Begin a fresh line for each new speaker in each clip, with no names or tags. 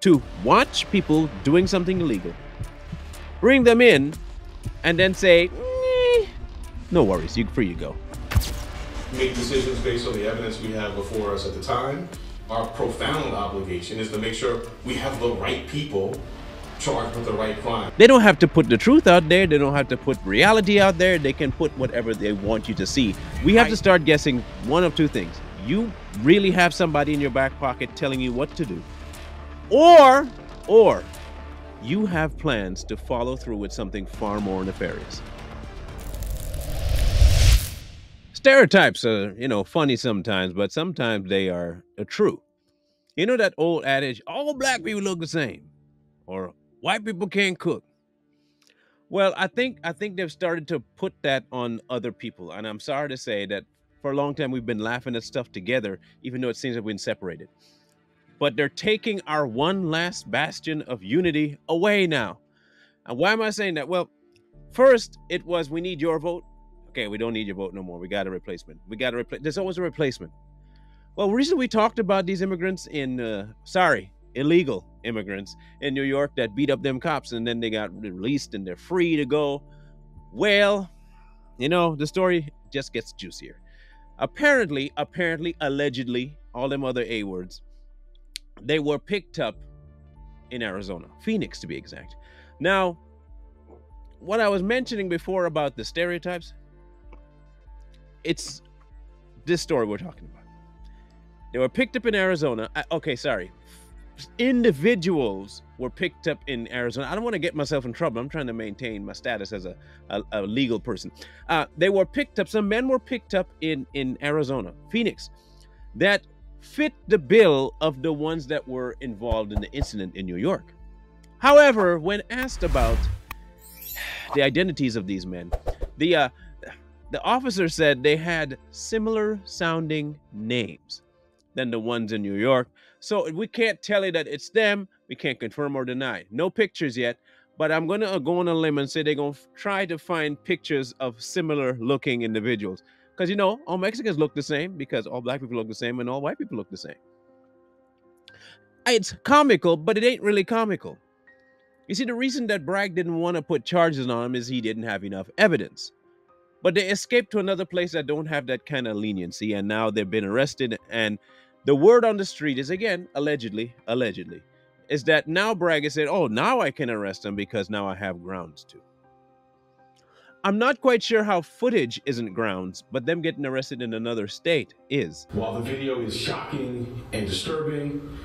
to watch people doing something illegal, bring them in, and then say, "Eh, no worries, you free you go.
make decisions based on the evidence we have before us at the time. Our profound obligation is to make sure we have the right people charged with the right crime.
They don't have to put the truth out there. They don't have to put reality out there. They can put whatever they want you to see. We have to start guessing one of two things. You really have somebody in your back pocket telling you what to do. Or, or you have plans to follow through with something far more nefarious. Stereotypes are, you know, funny sometimes, but sometimes they are uh, true. You know that old adage, all black people look the same, or white people can't cook. Well, I think I think they've started to put that on other people, and I'm sorry to say that for a long time we've been laughing at stuff together, even though it seems that we've been separated. But they're taking our one last bastion of unity away now. And why am I saying that? Well, first it was we need your vote. Okay, we don't need your vote no more. We got a replacement. We got a replace. There's always a replacement. Well, recently we talked about these immigrants in, uh, sorry, illegal immigrants in New York that beat up them cops and then they got released and they're free to go. Well, you know, the story just gets juicier. Apparently, apparently, allegedly, all them other A words, they were picked up in Arizona, Phoenix to be exact. Now, what I was mentioning before about the stereotypes, it's this story we're talking about. They were picked up in Arizona. Okay, sorry. Individuals were picked up in Arizona. I don't want to get myself in trouble. I'm trying to maintain my status as a, a, a legal person. Uh, they were picked up. Some men were picked up in in Arizona, Phoenix, that fit the bill of the ones that were involved in the incident in New York. However, when asked about the identities of these men, the uh, the officer said they had similar sounding names than the ones in New York. So we can't tell you that it's them. We can't confirm or deny. No pictures yet, but I'm going to go on a limb and say they're going to try to find pictures of similar looking individuals. Because, you know, all Mexicans look the same because all black people look the same and all white people look the same. It's comical, but it ain't really comical. You see, the reason that Bragg didn't want to put charges on him is he didn't have enough evidence. But they escaped to another place that don't have that kind of leniency, and now they've been arrested. And the word on the street is again, allegedly, allegedly, is that now Bragg has said, "Oh, now I can arrest him because now I have grounds to." I'm not quite sure how footage isn't grounds, but them getting arrested in another state is.
While the video is shocking and disturbing,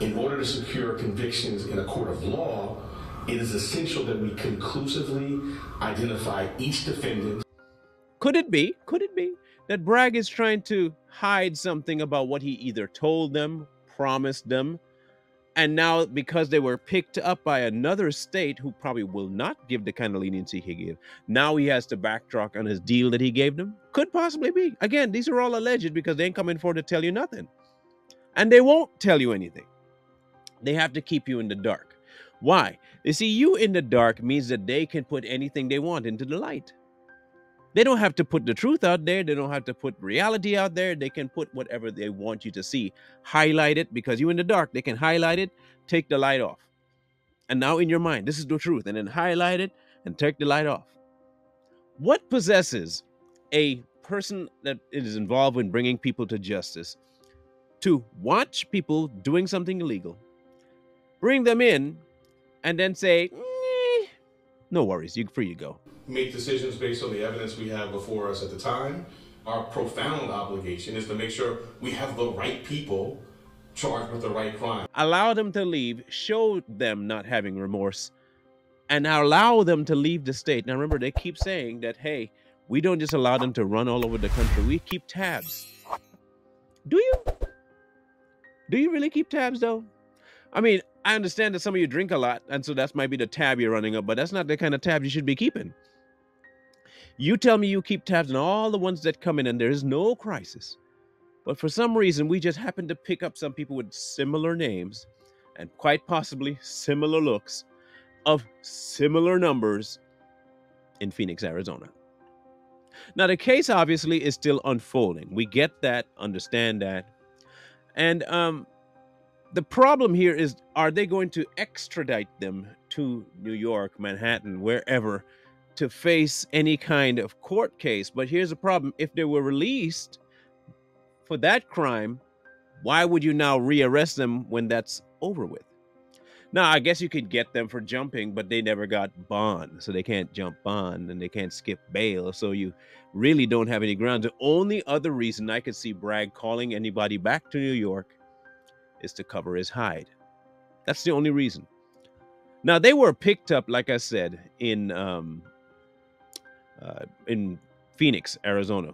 in order to secure convictions in a court of law, it is essential that we conclusively identify each defendant
Could it be? Could it be that Bragg is trying to hide something about what he either told them, promised them, and now because they were picked up by another state who probably will not give the kind of leniency he gave, now he has to backtrack on his deal that he gave them? Could possibly be. Again, these are all alleged because they ain't coming forward to tell you nothing. And they won't tell you anything. They have to keep you in the dark. Why? You see, you in the dark means that they can put anything they want into the light. They don't have to put the truth out there. They don't have to put reality out there. They can put whatever they want you to see. Highlight it because you're in the dark. They can highlight it, take the light off. And now in your mind, this is the truth. And then highlight it and take the light off. What possesses a person that is involved in bringing people to justice to watch people doing something illegal, bring them in, and then say, "Eh, no worries, you free you go.
Make decisions based on the evidence we have before us at the time. Our profound obligation is to make sure we have the right people charged with the right crime.
allow them to leave, show them not having remorse, and allow them to leave the state. Now, remember, they keep saying that, hey, we don't just allow them to run all over the country, we keep tabs. Do you? Do you really keep tabs, though? I mean, I understand that some of you drink a lot, and so that's might be the tab you're running up, but that's not the kind of tab you should be keeping. You tell me you keep tabs on all the ones that come in, and there is no crisis. But for some reason, we just happen to pick up some people with similar names and quite possibly similar looks of similar numbers in Phoenix, Arizona. Now, the case obviously is still unfolding. We get that, understand that. And um, the problem here is are they going to extradite them to New York, Manhattan, wherever to face any kind of court case? But here's the problem if they were released for that crime, why would you now rearrest them when that's over with? Now, I guess you could get them for jumping, but they never got bond, so they can't jump bond and they can't skip bail. So you really don't have any grounds. The only other reason I could see Bragg calling anybody back to New York is to cover his hide. That's the only reason. Now they were picked up, like I said, in um, uh, in Phoenix, Arizona.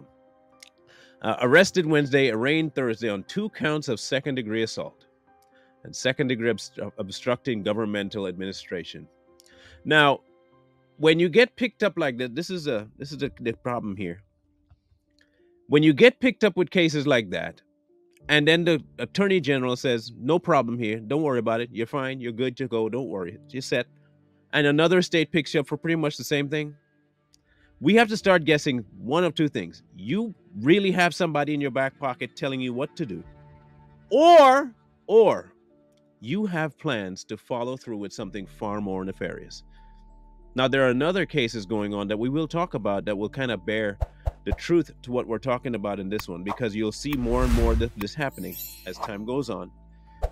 Uh, arrested Wednesday, arraigned Thursday on two counts of second degree assault and second degree obst- obstructing governmental administration. Now, when you get picked up like that, this is a this is a, the problem here. When you get picked up with cases like that, and then the attorney general says, "No problem here. Don't worry about it. You're fine. You're good to go. Don't worry. You're set." And another state picks you up for pretty much the same thing. We have to start guessing one of two things. You really have somebody in your back pocket telling you what to do, or or you have plans to follow through with something far more nefarious. Now, there are another cases going on that we will talk about that will kind of bear the truth to what we're talking about in this one because you'll see more and more of this happening as time goes on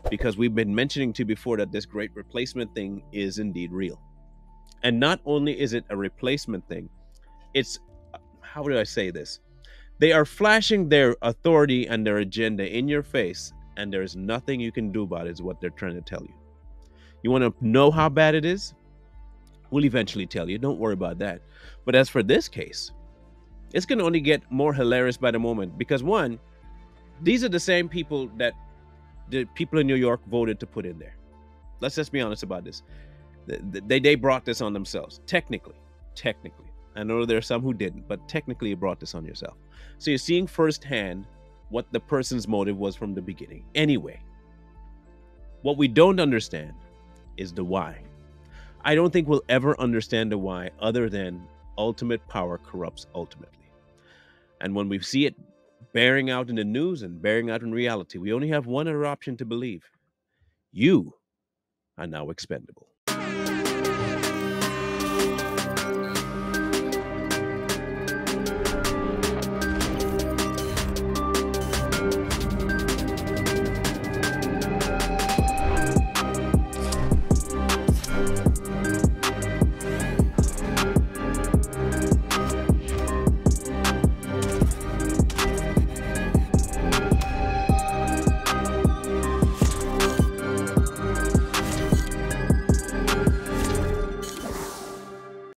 because we've been mentioning to you before that this great replacement thing is indeed real. And not only is it a replacement thing, it's how do I say this? They are flashing their authority and their agenda in your face, and there's nothing you can do about it, is what they're trying to tell you. You want to know how bad it is? We'll eventually tell you. Don't worry about that. But as for this case, it's going to only get more hilarious by the moment because one, these are the same people that the people in New York voted to put in there. Let's just be honest about this. They they brought this on themselves. Technically, technically. I know there are some who didn't, but technically you brought this on yourself. So you're seeing firsthand what the person's motive was from the beginning. Anyway, what we don't understand is the why. I don't think we'll ever understand the why other than ultimate power corrupts ultimately. And when we see it bearing out in the news and bearing out in reality, we only have one other option to believe you are now expendable.